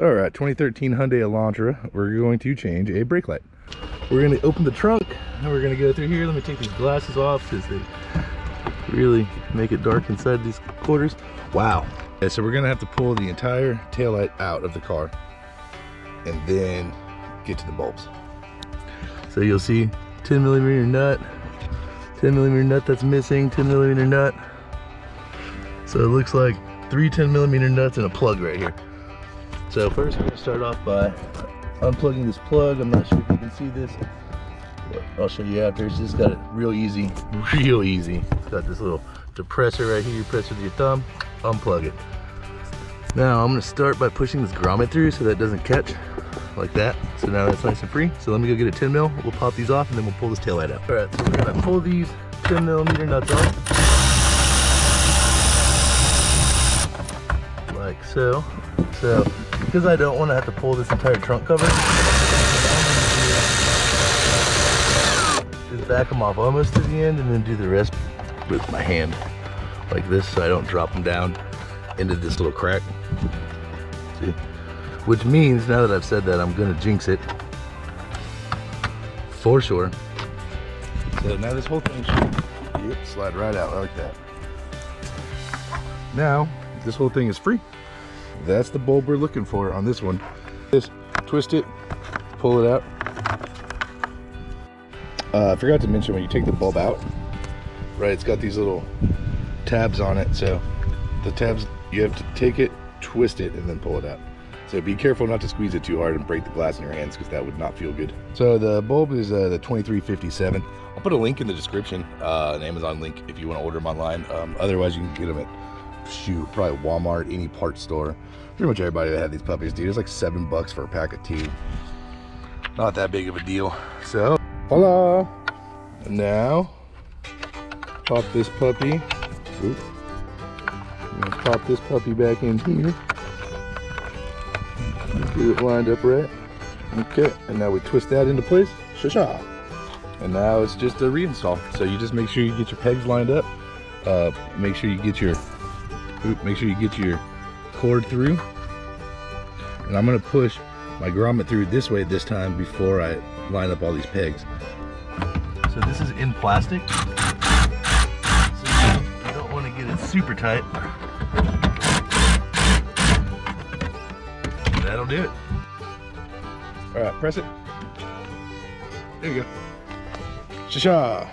All right, 2013 Hyundai Elantra. We're going to change a brake light. We're gonna open the trunk and we're gonna go through here. Let me take these glasses off because they really make it dark inside these quarters. Wow. Okay, so we're gonna have to pull the entire taillight out of the car and then get to the bulbs. So you'll see 10 millimeter nut, 10 millimeter nut that's missing, 10 millimeter nut. So it looks like three 10 millimeter nuts and a plug right here. So first we're gonna start off by unplugging this plug. I'm not sure if you can see this. I'll show you after. It's just got it real easy, real easy. It's got this little depressor right here. You press with your thumb, unplug it. Now I'm gonna start by pushing this grommet through so that doesn't catch like that. So now that's nice and free. So let me go get a 10 mil. We'll pop these off and then we'll pull this tail light out. All right, so we're gonna pull these 10 millimeter nuts off. Like so. So because I don't want to have to pull this entire trunk cover, just back them off almost to the end and then do the rest with my hand like this so I don't drop them down into this little crack. See? Which means now that I've said that I'm gonna jinx it for sure. So now this whole thing should slide right out like that. Now this whole thing is free. That's the bulb we're looking for on this one. Just twist it, pull it out. Uh, I forgot to mention when you take the bulb out, right, it's got these little tabs on it. So the tabs, you have to take it, twist it, and then pull it out. So be careful not to squeeze it too hard and break the glass in your hands because that would not feel good. So the bulb is uh, the 2357. I'll put a link in the description, uh, an Amazon link if you want to order them online. Um, otherwise, you can get them at, shoot, probably Walmart, any parts store. Pretty much everybody that had these puppies, dude. It's like seven bucks for a pack of two. Not that big of a deal. So, voila. Now, pop this puppy. Oop. Let's pop this puppy back in here. Get it lined up right. Okay, and now we twist that into place. Shasha. And now it's just a reinstall. So you just make sure you get your pegs lined up. Uh, make sure you get your, oop, make sure you get your cord through. And I'm gonna push my grommet through this way this time before I line up all these pegs. So this is in plastic. So you don't wanna get it super tight. That'll do it. All right, press it. There you go. Shasha.